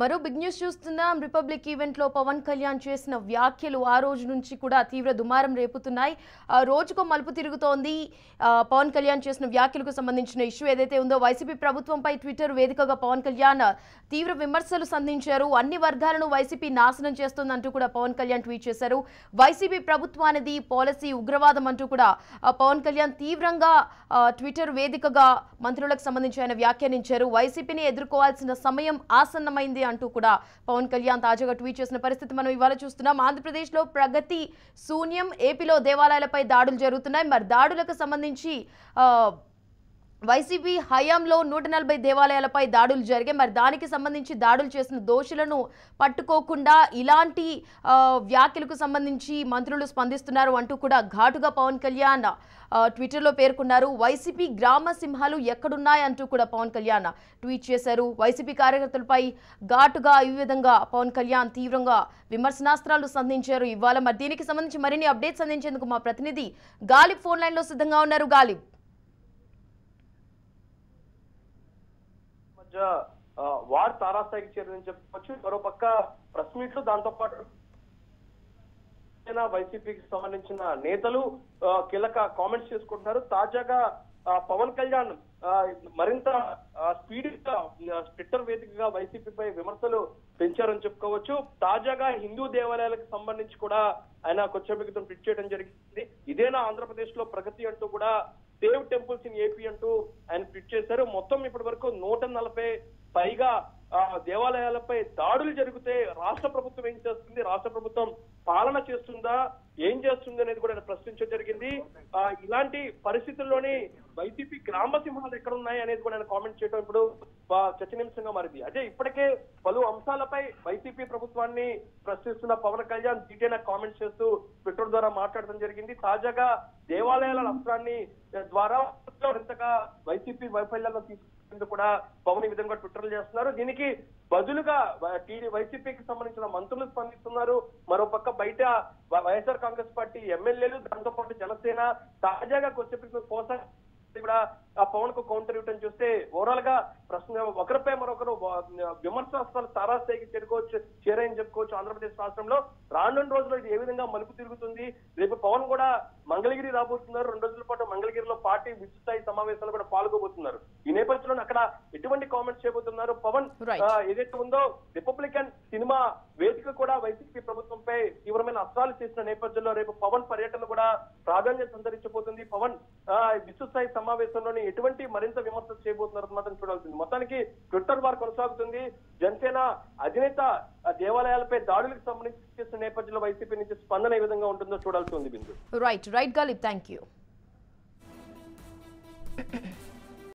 మరో big news చూస్తున్నాం. Republic ఈవెంట్లో పవన్ కళ్యాణ్ చేసిన వ్యాఖ్యలు ఆ రోజు నుంచి కూడా తీవ్ర దుమారం రేపుతున్నాయి. రోజుకో మలుపు తిరుగుతోంది. పవన్ కళ్యాణ్ చేసిన వ్యాఖ్యలకు సంబంధించిన ఇష్యూ ఏదైతే ఉందో వైసీపీ ప్రభుత్వంపై ట్విట్టర్ వేదికగా పవన్ కళ్యాణ్ తీవ్ర విమర్శలు సంధించారు. అన్ని వర్గాలను వైసీపీ నాశనం చేస్తుందంటూ కూడా పవన్ కళ్యాణ్ ట్వీట్ చేశారు. వైసీపీ ప్రభుత్వానిది పాలసీ ఉగ్రవాదం అంటూ కూడా పవన్ కళ్యాణ్ తీవ్రంగా ట్విట్టర్ వేదికగా మంత్రులకు సంబంధించి ఆయన వ్యాఖ్యానించారు. వైసీపీని ఎదుర్కోవాల్సిన సమయం ఆసన్నమైంది అంటూ కూడా పవన్ కళ్యాణ్ తాజాగా ట్వీట్ చేసిన పరిస్థితి మనం ఇవాళ చూస్తున్నాం. ఆంధ్రప్రదేశ్లో ప్రగతి శూన్యం ఏపీలో దేవాలయాలపై దాడులు జరుగుతున్నాయి. మరి దాడులకు సంబంధించి ఆ, వైసీపీ హయాంలో నూట నలభై దేవాలయాలపై దాడులు జరిగాయి. మరి దానికి సంబంధించి దాడులు చేసిన దోషులను పట్టుకోకుండా ఇలాంటి వ్యాఖ్యలకు సంబంధించి మంత్రులు స్పందిస్తున్నారు అంటూ కూడా ఘాటుగా పవన్ కళ్యాణ్ ట్విట్టర్లో పేర్కొన్నారు. వైసీపీ గ్రామ సింహాలు ఎక్కడున్నాయంటూ కూడా పవన్ కళ్యాణ్ ట్వీట్ చేశారు. వైసీపీ కార్యకర్తలపై ఘాటుగా ఈ విధంగా పవన్ కళ్యాణ్ తీవ్రంగా విమర్శనాస్త్రాలు సంధించారు. ఇవాళ మరి దీనికి సంబంధించి మరిన్ని అప్డేట్స్ అందించేందుకు మా ప్రతినిధి గాలిబ్ ఫోన్ లైన్లో సిద్ధంగా ఉన్నారు. గాలిబ్. మధ్య వార్ తారాస్థాయికి చేరిందని చెప్పుకోవచ్చు మరో పక్క ప్రెస్ మీట్లు దాంతో పాటు వైసీపీకి సంబంధించిన నేతలు కీలక కామెంట్స్ చేసుకుంటున్నారు. తాజాగా పవన్ కళ్యాణ్ మరింత స్పీడ్గా ట్విట్టర్ వేదికగా వైసీపీపై విమర్శలు పెంచారని చెప్పుకోవచ్చు. తాజాగా హిందూ దేవాలయాలకు సంబంధించి కూడా ఆయన కొచ్చబిగితం ట్వీట్ చేయడం జరిగింది. ఇదేనా ఆంధ్రప్రదేశ్లో ప్రగతి అంటూ కూడా సేవ్ టెంపుల్స్ ఇన్ ఏపీ అంటూ ఆయన ట్వీట్ చేశారు. మొత్తం ఇప్పటి వరకు నూట నలభై పైగా ఆ, దేవాలయాలపై దాడులు జరిగితే రాష్ట్ర ప్రభుత్వం ఏం చేస్తుంది? రాష్ట్ర ప్రభుత్వం పాలన చేస్తుందా? ఏం చేస్తుంది అనేది కూడా ఆయన ప్రశ్నించడం జరిగింది. ఇలాంటి పరిస్థితుల్లోనే వైసీపీ గ్రామ సింహాలు ఎక్కడ ఉన్నాయి అనేది కూడా ఆయన కామెంట్ చేయడం ఇప్పుడు చర్చనీయాంశంగా మారింది. అదే ఇప్పటికే పలు అంశాలపై వైసీపీ ప్రభుత్వాన్ని ప్రశ్నిస్తున్న పవన్ కళ్యాణ్ డీటెయిల్ కామెంట్స్ చేస్తూ ట్విట్టర్ ద్వారా మాట్లాడడం జరిగింది. తాజాగా దేవాలయాల అస్త్రాన్ని ద్వారా ఎంతగా వైసీపీ వైఫల్యాలను తీసుకుంటూ కూడా పవన్ ఈ విధంగా ట్విట్టర్లు చేస్తున్నారు. దీనికి బదులుగా టీడీ వైసీపీకి సంబంధించిన మంత్రులు స్పందిస్తున్నారు. మరోపక్క బయట వైఎస్ఆర్ కాంగ్రెస్ పార్టీ ఎమ్మెల్యేలు దాంతో పాటు జనసేన తాజాగా కొద్దిసేపు కోసం కూడా ఆ పవన్కు కౌంటర్ ఇవ్వడం చూస్తే ఓవరాల్గా ప్రశ్న ఒకరిపై మరొకరు విమర్శనాస్త్రాలు తారాస్థాయికి చేరుకోవచ్చు చేరాయని చెప్పుకోవచ్చు ఆంధ్రప్రదేశ్ రాష్ట్రంలో. రానున్న రోజుల్లో ఇది ఏ విధంగా మలుపు తిరుగుతుంది? రేపు పవన్ కూడా మంగళగిరి రాబోతున్నారు. రెండు రోజుల పాటు మంగళగిరిలో పార్టీ విస్తృత సమావేశాలు కూడా పాల్గొబోతున్నారు. ఈ నేపథ్యంలో అక్కడ ఎటువంటి కామెంట్స్ చేయబోతున్నారు? పవన్ ఏదైతే ఉందో రిపబ్లికన్ సినిమా వేదిక కూడా వైసీపీ ప్రభుత్వంపై తీవ్రమైన అస్త్రాలు చేసిన నేపథ్యంలో రేపు పవన్ పర్యటన కూడా ప్రాధాన్యత సంతరించబోతుంది. పవన్ విశ్వస్థాయి సమావేశంలోని ఎటువంటి మరింత విమర్శలు చేయబోతున్నారు మాత్రం చూడాల్సింది. మొత్తానికి ట్విట్టర్ వారు కొనసాగుతుంది. జనసేన అధినేత దేవాలయాలపై దాడులకు సంబంధించి చేసిన నేపథ్యంలో వైసీపీ నుంచి స్పందన ఏ విధంగా ఉంటుందో చూడాల్సి ఉంది Bindu. Right right Ghalib thank you